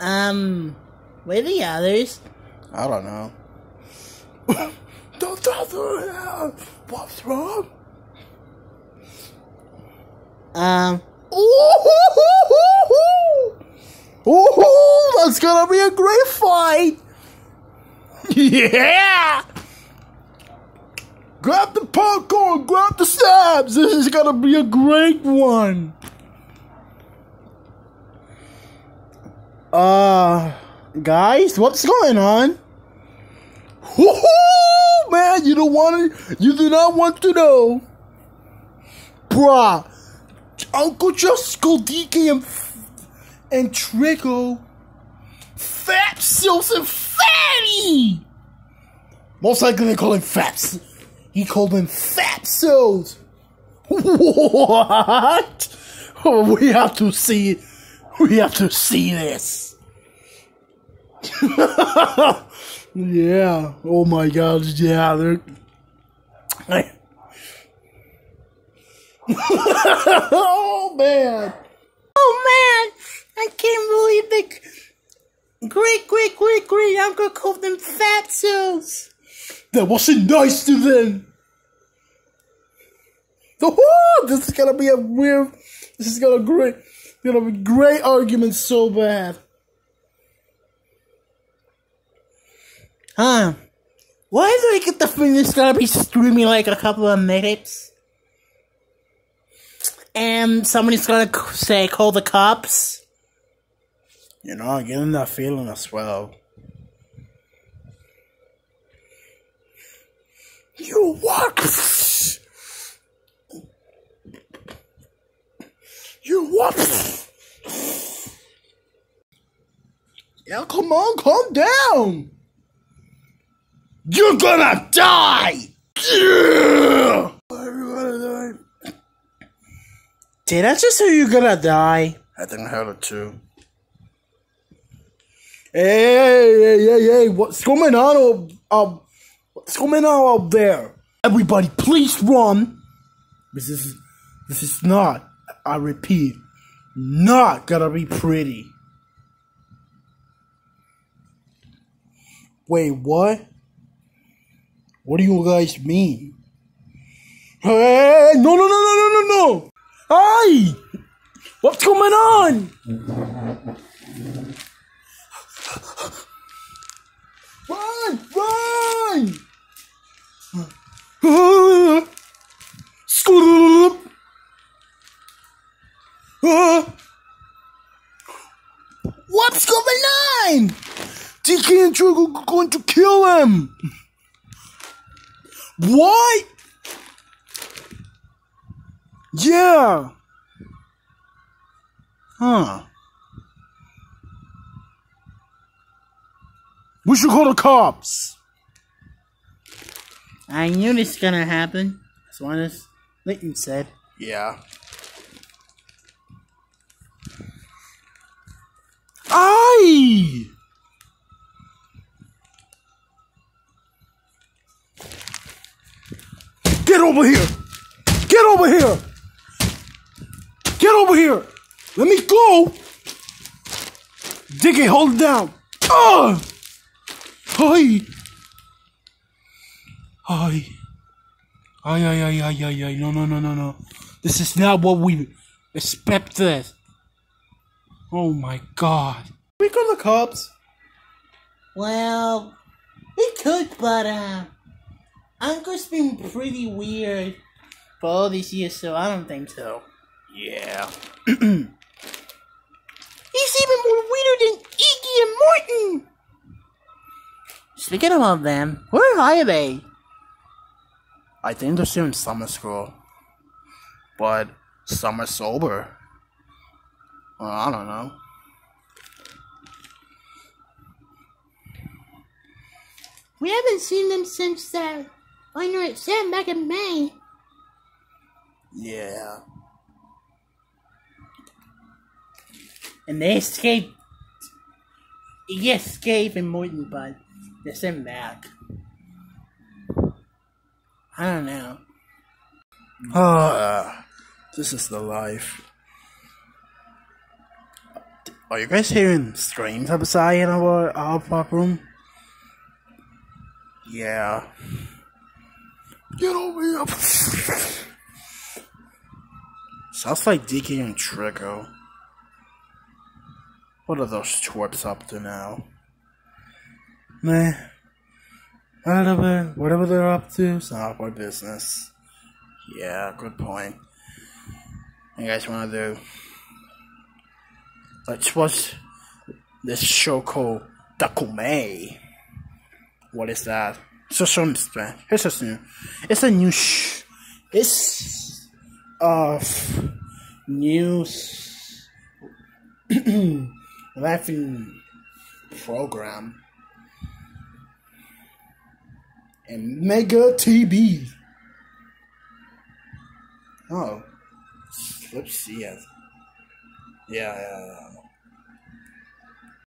Um, where are the others? I don't know. Don't talk to her. What's wrong? Um, Ooh, Ooh, that's gonna be a great fight. Yeah! Grab the popcorn, grab the stabs. This is gonna be a great one. Uh, guys, what's going on? Man! You don't want to. You do not want to know, bruh. Uncle Jusco, DK, and and Treecko, Fapsils and Fatty. Most likely they call him Faps. He called him Fapsos. What? We have to see. We have to see this. yeah. Oh my God. Yeah. They're. oh man. oh man, I can't believe the great, great, great, great uncle called them fatsos. That wasn't nice to them. Oh, this is gonna be a weird. This is gonna great. Gonna be great argument so bad. Huh? Why do I get the feeling it's gonna be streaming like a couple of minutes? And somebody's gonna say, call the cops? You know, I'm getting that feeling as well. You what? You what? Yeah, come on, calm down. You're gonna die. Yeah. You're gonna die. Did I just say you're gonna die? I think I heard it too. Hey, hey, hey, hey, what's going on? Um, what's going on out there? Everybody, please run. This is, this is not, I repeat, not gonna be pretty. Wait, what? What do you guys mean? Hey, no, no, no, no, no, no, no! Hi! What's going on? Run! Run! Ah! What's going on? DK and Treecko are going to kill him! What? Yeah. Huh. We should call the cops. I knew this was gonna happen. As long as Leighton said. Yeah. Aye! Over here! Get over here! Get over here! Let me go! Dig it, hold it down! Ugh! Hi! Hi! Ay, ay, ay, ay, ay, ay, no, no, no, no, no. This is not what we expected. Oh my god. We call the cops. Well, we could, but uh, Uncle's been pretty weird for all these years, so I don't think so. Yeah. He's even more weirder than Iggy and Morton. Speaking of them, where are they? I think they're still in summer school. But summer sober. Well, I don't know. We haven't seen them since uh, uh, Final Exam back in May. Yeah. And they escaped. He escaped and Morton, but they sent back. I don't know. Ah, this is the life. Are you guys hearing screams outside in our our pop room? Yeah. Get over here. Sounds like DK and Treecko. What are those twerps up to now? Meh. Whatever, whatever they're up to, it's not our business. Yeah, good point. You guys wanna do? Let's watch this show called Dakume. What is that? It's a some It's just new. It's a new sh. It's uh news laughing program and Mega TV. Oh, let's see it. Yeah, yeah, yeah.